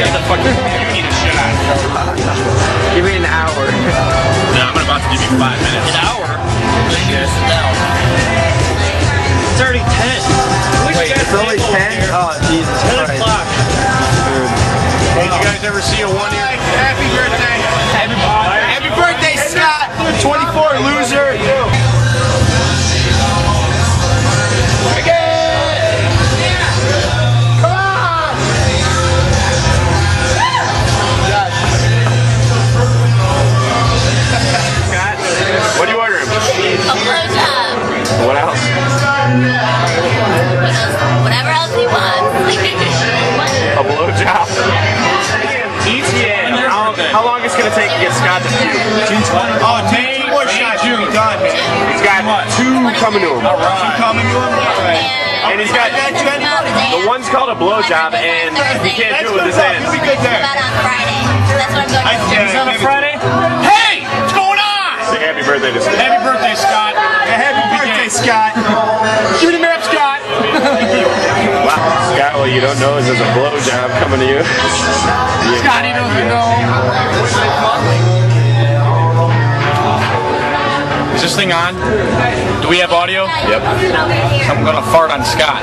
Get the fuck Give me the shit. Give me an hour. No, I'm about to give you five minutes. An hour? It's already 10. Wait, it's only 10? Oh, Jesus 10 Christ. o'clock. Did you guys ever see a one ear? Happy birthday. Going to take to get Scott to puke? Oh, take two more shots. You'll done, man. He's got two coming to him. Two coming to him? All right. And he's got the one's called a blowjob, and he can't do it with his hands. You'll be good there. On That's what I'm going to Is that a Friday? Hey! What's going on? Say happy birthday to Scott. Happy birthday, Scott. happy birthday, Scott. Give me the map, Scott. Wow, Scott, what you don't know is there's a blowjob coming to you. Scotty doesn't know. Is this thing on? Do we have audio? Yep. I'm gonna fart on Scott.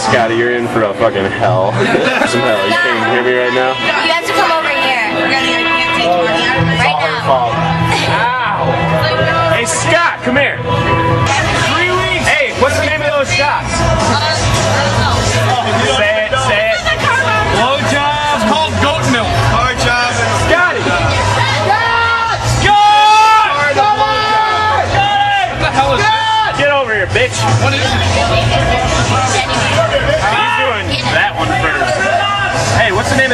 Scotty, you're in for a fucking hell. Some hell. You can't even hear me right now. You have to come over here. Right now. Fault. Ow! Hey, Scott, come here. Three weeks. Hey, what's the name of those shots? Uh, say it, say it. Blowjob. It's called goat milk. Hard job. Scotty! Scott! What the hell is this? Get over here, bitch. What is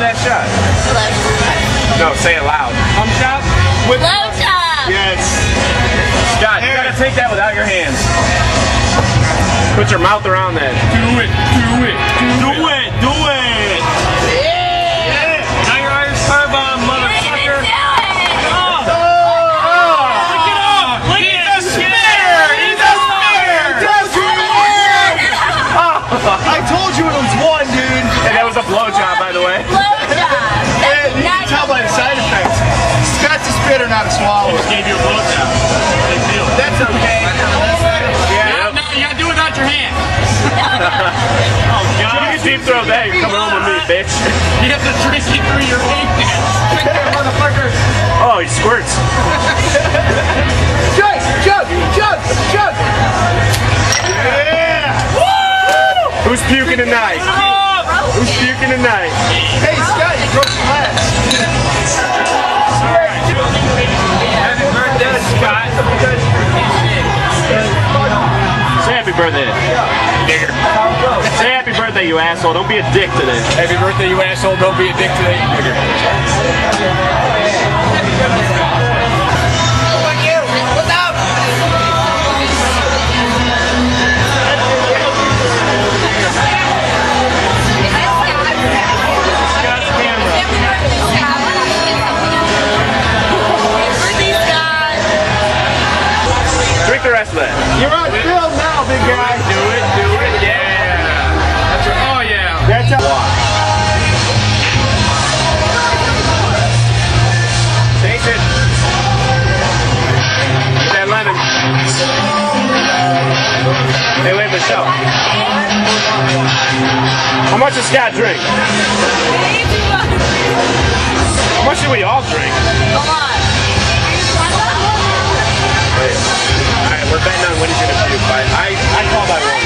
Hey, what's the that shot? No, say it loud. Cum shot? Blowjob. Yes. Scott, you gotta take that without your hands. Put your mouth around that. Do it. Throw that. You're coming home with me, bitch. You have to drink it through your there, motherfucker. Oh, he squirts. Chug, chug, chug, chug. Yeah. Woo! Who's puking tonight? Who's puking tonight? Hey, Scott, you broke the glass. Happy birthday, Scott. Say happy birthday. Digger. Say happy birthday, you asshole. Don't be a dick today. Happy birthday, you asshole. Don't be a dick today. Drink the rest of that. You're on film now, big guy. Do it, that lemon. How much does Scott drink? How much do we all drink? Alright, we're betting on when puke. By, I, I call by one.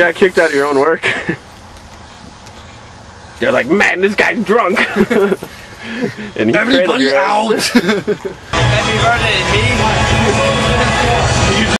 got kicked out of your own work. You're like, man, this guy's drunk. and Everybody out! Happy birthday, me.